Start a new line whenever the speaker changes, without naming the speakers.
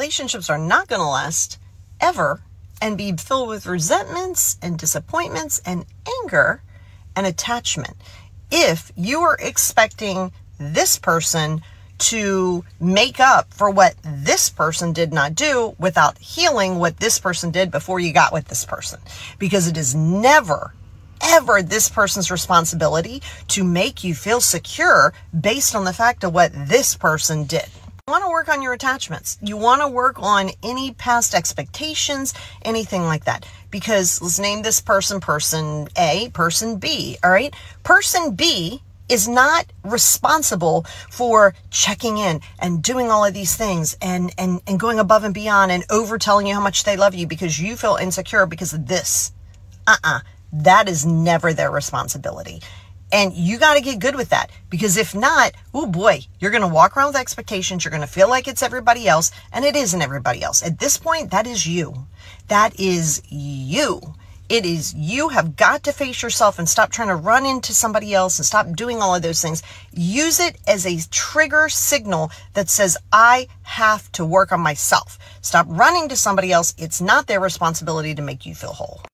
relationships are not going to last ever and be filled with resentments and disappointments and anger and attachment. If you are expecting this person to make up for what this person did not do without healing what this person did before you got with this person. Because it is never, ever this person's responsibility to make you feel secure based on the fact of what this person did. Want to work on your attachments. You want to work on any past expectations, anything like that. Because let's name this person person A, person B. All right. Person B is not responsible for checking in and doing all of these things and, and, and going above and beyond and over telling you how much they love you because you feel insecure because of this. Uh uh-uh. uh That is never their responsibility. And you got to get good with that because if not, oh boy, you're going to walk around with expectations. You're going to feel like it's everybody else and it isn't everybody else. At this point, that is you. That is you. It is you have got to face yourself and stop trying to run into somebody else and stop doing all of those things. Use it as a trigger signal that says, I have to work on myself. Stop running to somebody else. It's not their responsibility to make you feel whole.